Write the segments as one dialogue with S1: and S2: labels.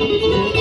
S1: Música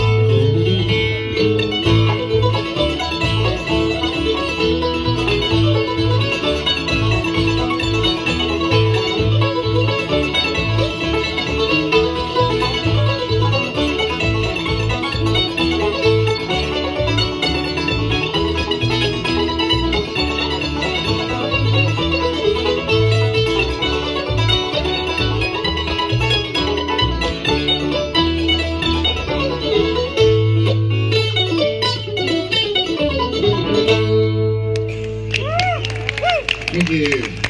S2: Thank you.